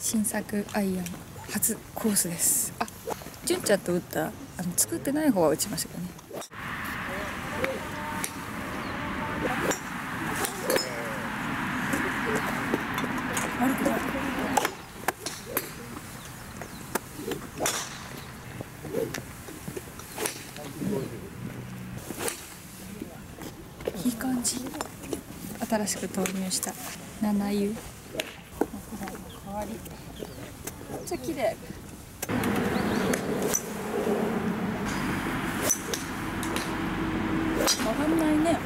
新作アイアン初コースです。あ純ちゃんと打ったあの作ってない方は打ちましたけどね。悪くない。いい感じ。新しく投入した。七湯。わり。めっちゃ綺麗。曲がんないね。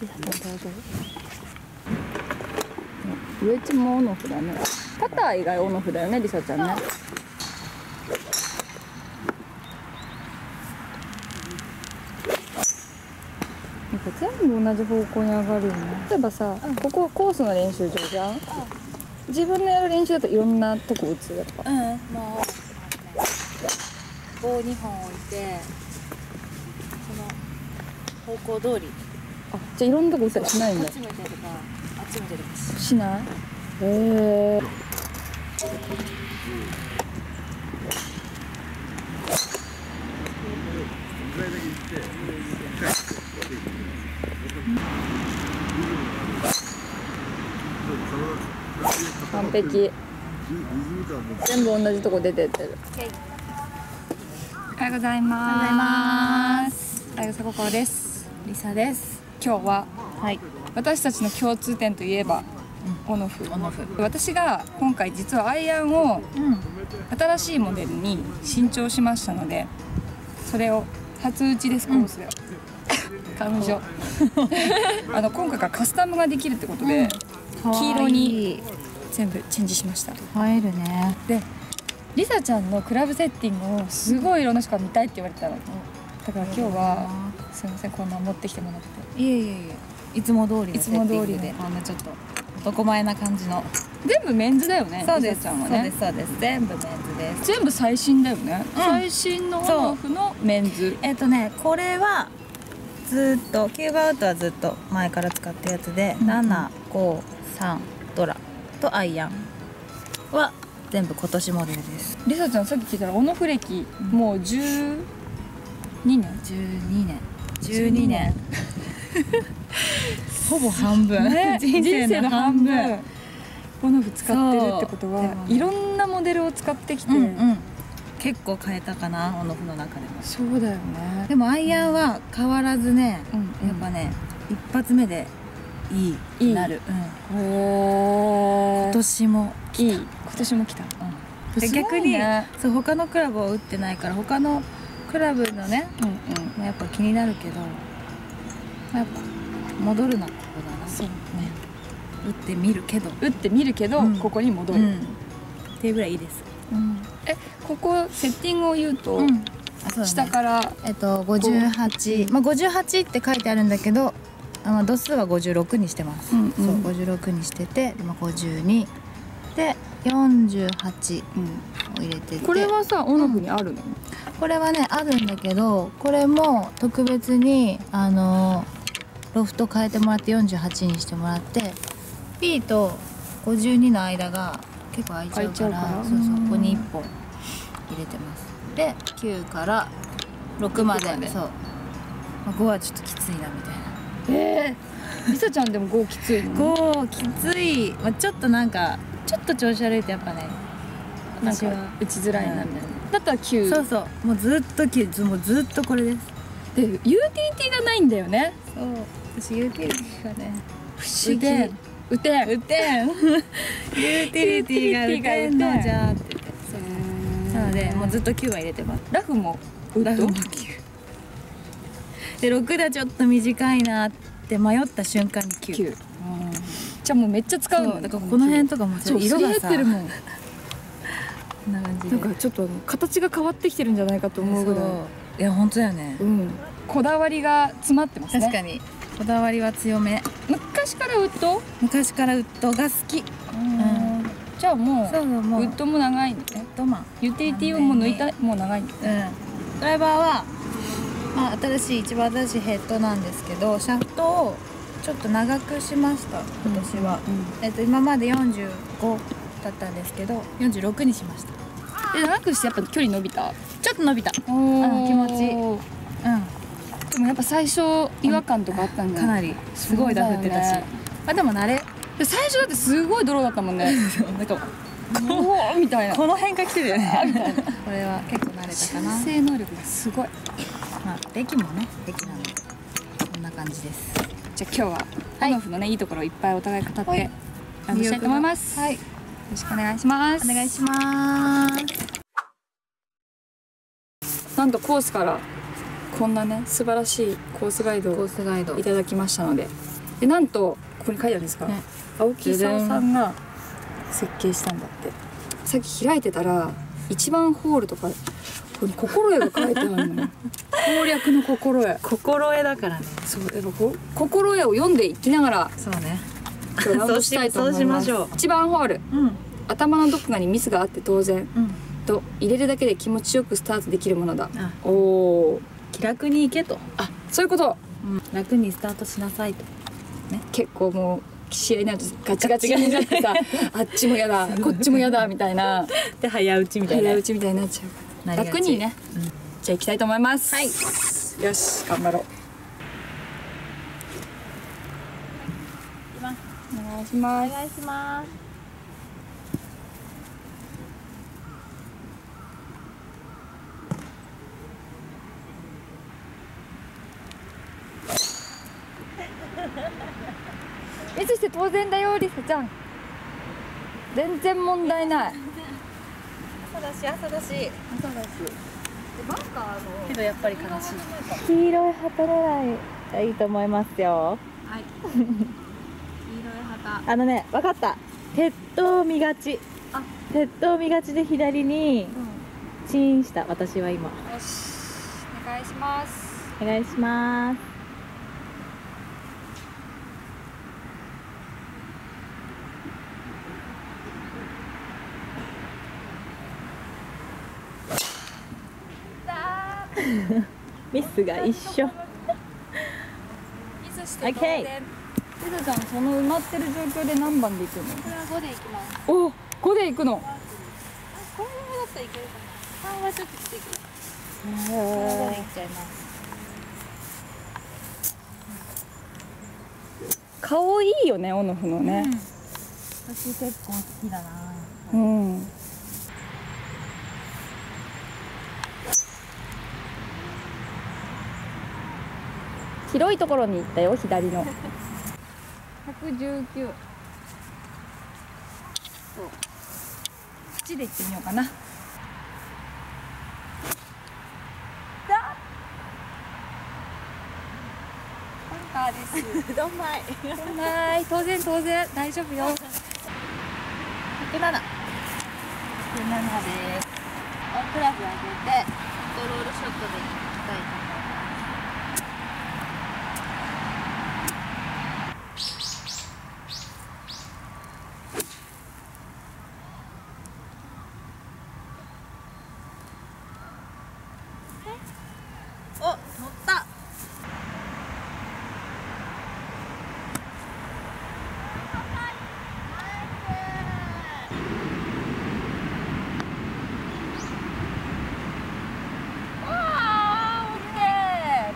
リサちゃんどうぞウエッジもオンオフだね。パター以外オンオフだよねリサちゃんねなんか全部同じ方向に上がるよね。例えばさ、ここコースの練習場じゃん、自分のやる練習だといろんなとこ打つやっぱ。うんもう棒2本置いてその方向通り。あじゃあいろんなとこ打ったりしないんだ。こっち向いてとかあっち向いてとかししない？へえ完璧。全部同じとこ出てってる。おはようございます。おはようございます。ここですリサです。今日ははい。私たちの共通点といえば、オノフ。オノフ。私が今回実はアイアンをうん。新しいモデルに新調しましたのでそれを初打ちですコースでは、花粉症あの今回からカスタムができるってことで、黄色に全部チェンジしました。映えるね。でリサちゃんのクラブセッティングをすごいいろんな人から見たいって言われてたの。だから今日はすいませんこんな持ってきてもらって。いえいえいえいつも通りのいつも通りで。こんなちょっと男前な感じの。全部メンズだよねそうですちゃんはね。そうですそうです。全部メンズです。全部最新だよね、うん。最新のオンオフのメンズ。えっ、とねこれはずっとキューバアウトはずっと前から使ったやつで、うん753ドラ。とアイアンは全部今年モデルです。リサちゃんさっき聞いたらオノフ歴、もう12年？12年。12年。ほぼ半分、ね人生の半分。オノフ使ってるってことは、ねいろんなモデルを使ってきて、うんうん。結構変えたかなオノフの中でも。そうだよね。でもアイアンは変わらずね、うん。やっぱね一発目でいいいいなる、うん今年もいい今年も来たですごい逆に、ねそう他のクラブを打ってないから他のクラブのね、うんうん、やっぱ気になるけど、やっぱ戻るなここだなそうね打ってみるけど、打ってみるけど、うんここに戻る、うん、っていうぐらいいいです、うんえここセッティングを言うと、うだね下からえっと58、まあ、58って書いてあるんだけどあまあ度数は56にしてます、うんうん。そう56にしててで、まあ、52で48を入れてて。これはさオノフにあるの、これはねあるんだけどこれも特別にあのロフト変えてもらって48にしてもらって P と52の間が結構空いちゃうからそうそううん。ここに1本入れてます。で9から6まで。6まで。そう、まあ、5はちょっときついなみたいなえー、リサちゃんでも5きついの？5きつい、まあ、ちょっとなんかちょっと調子悪いとやっぱね私は打ちづらいなみたいな、だったら9そうそう。もうずっと9ずもうずっとこれです。で UTT がないんだよね。そう。私ユーティリティがね不思議。打てん。打てん。打てん。ユーティリティが打てんのじゃーって言って。なのでもうずっと9は入れてます。ラフもラフも9で6だちょっと短いなって迷った瞬間に9 9じゃあもうめっちゃ使うの。だからこの辺とかも色がさ。ってるもな感じで。なんかちょっと形が変わってきてるんじゃないかと思うぐらい。いや本当だよね。うん。こだわりが詰まってますね。確かに。こだわりは強め。昔からウッド？昔からウッドが好き。うん。じゃあもうそうもう。ウッドも長いんだね。ウッドマン。ユーティリティをもう抜いたもう長いんだうん。ドライバーは、まあ、新しい一番新しいヘッドなんですけどシャフトをちょっと長くしました今年は、えっと今まで45だったんですけど46にしました。で長くしてやっぱ距離伸びた？ちょっと伸びた。気持ちいい。うん。うでもやっぱ最初違和感とかあったんだ。んかなり。すごいダフってたし、ね。まあでも慣れ。で最初だってすごい泥だったもんね。なんかおおみたいな。この辺が来てるよね。これは結構慣れた修かな。正能力がすごいまあ歴もね歴なのでこんな感じです。じゃあ今日ははいオノフのねい。いところをいっぱいお互い語っはい。てラブしたいと思います、はい。よろしくお願いします。お願いします。なんとコースからこんなね素晴らしいコースガイドコーをスガイド。いただきましたので。でなんとここに書いてあるんですか、ね。青木功さんが設計したんだって。さっき開いてたら一番ホールとかここに心得が書いてあるのよ 攻略の心得心得だからね。そうやっぱ心得を読んでいきながらそうね。今日ラウンドしたいと思います。そうしそうしましょう。一番ホール。うん。頭のどこかにミスがあって当然。うん。と入れるだけで気持ちよくスタートできるものだ。あおお気楽に行けと、あそういうこと。楽にスタートしなさいと。結構もう試合になるとガチガチになってさ あっちも嫌だこっちも嫌だみたいな。で早打ちみ早打ちみたいになっちゃう楽にね、うんじゃあ行きたいと思います。はい。よし頑張ろう。お願いします。願いします。ミスして当然だよリサちゃん。全然問題ない。朝だし朝だし。朝だしけどやっぱり悲しい。黄色い旗狙いがいいと思いますよ。はい。黄色い旗。あのね分かった。鉄塔見がち。あ。鉄塔見がちで左にチンした私は今。よし。お願いします。お願いします ミスが一緒。ミスして当 OK ちゃんその埋まってる状況で何番で行くの？これは5でいきます。お5で行くの？このままだったらいけるかな。3はちょっときついけど5でへいっちゃいます。顔いいよねオノフのね。私結構好きだな。うん、広いところに行ったよ左の。119そう口で行ってみようかな。バンカーです。どんまいはい当然当然。大丈夫よ。107 107です。ワンクラブ上げてドロールショットで。いいと思いますお乗ったあーオッケー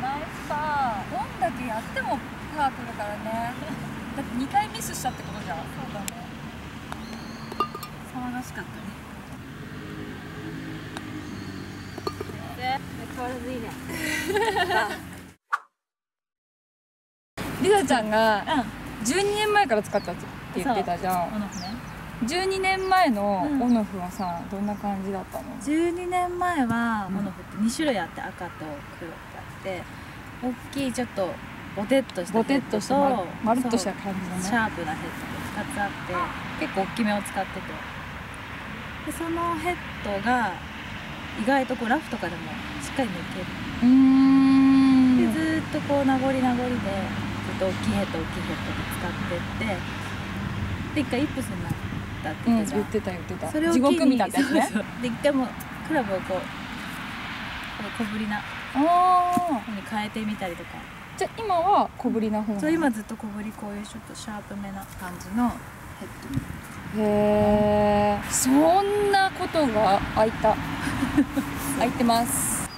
ナイスパーどんだけやってもパー来るからねだって2回ミスしたってことじゃんそうだね騒がしかったね。変わらずいいね。リサちゃんが12年前から使ったって言ってたじゃん。オノフね。12年前のうん。オノフはさどんな感じだったの？12年前はうんモノフって2種類あって赤と黒ってあって大きいちょっとボテッとしたボテッとしたまるっとした感じのシねャープなヘッドが2つあって結構大きめを使っててでそのヘッドが意外とこうラフとかでもしっかり抜ける。うーん。でずーっとこう名残名残でずっと大きいヘッド大きいヘッドで使ってってで一回イップスになったってうん言ってた。じゃん言ってた言ってた。それを地獄みたいなやつねで一回もうクラブをこう小ぶりなあのに変えてみたりとか。じゃあ今は小ぶりな方そう今ずっと小ぶりこういうちょっとシャープめな感じのヘッド。へえそんなことが開いた。開いてます。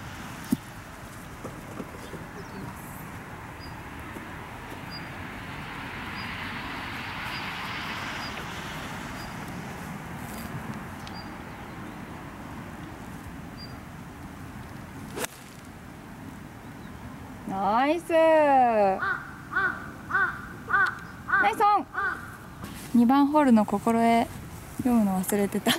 ナイス。ナイスオン。2番ホールの心得読むの忘れてた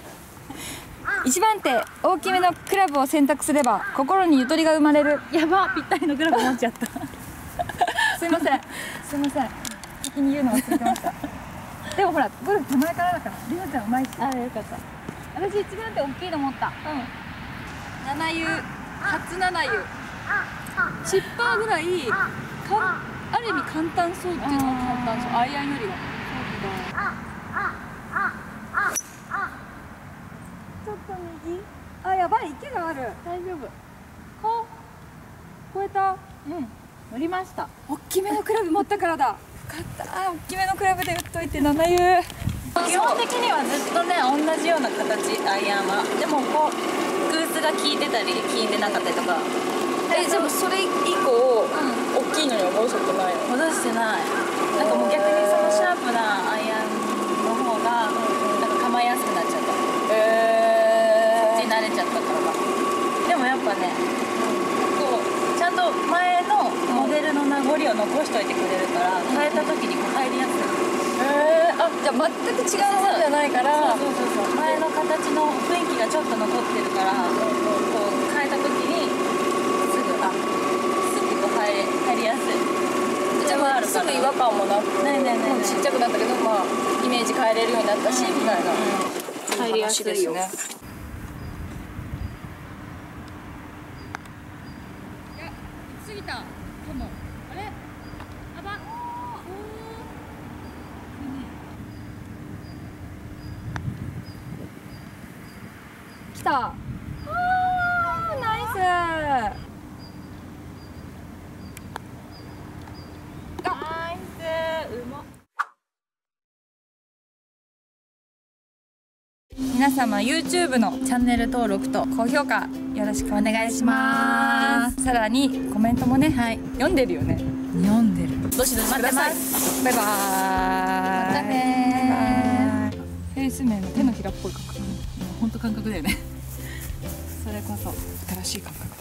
1番手大きめのクラブを選択すれば心にゆとりが生まれる。やばぴったりのグラブ持っちゃった。すいません。すいません。先に言うの忘れてました。でもほらゴルフ手前からだから。りなちゃんうまいし。あよかった。私1番手大きいの持った。うん。七湯初七湯チッパーぐらいかある意味簡単そうっていうのは簡単そう。アイアンよりは。ちょっと右あやばい池がある。大丈夫。は超えた？うん。乗りました。大きめのクラブ持ったからだ。よかった。大きめのクラブで打っといて七湯基本的にはずっとね同じような形アイアンは。でもこうグースが効いてたり効いてなかったりとか。えでもそれ以降、大きいのには戻せてないの？戻してない。なんかもう逆にそのシャープなアイアンの方がなんか構えやすくなっちゃったへこっちに慣れちゃったからかでもやっぱねこうちゃんと前のモデルの名残を残しといてくれるから変えた時にこう入りやすい。えあじゃあ全く違うものじゃないから。そうそうそう前の形の雰囲気がちょっと残ってるからこう変えた時にすぐあすぐこう入れ入りやすい。じゃあまあすぐ違和感もなくないないないちっちゃくなったけどまあイメージ変えれるようになったし、みたいな。入りやすいですねいや行き過ぎたかもあれ？あば？お来たあーナイスナイスうま皆様 YouTube のチャンネル登録と高評価よろしくお願いします。さらにコメントもね、はい。読んでるよね。読んでる。どしどしください。待バイバーイ。またねフェイス面の手のひらっぽい感覚。本当感覚だよね。それこそ新しい感覚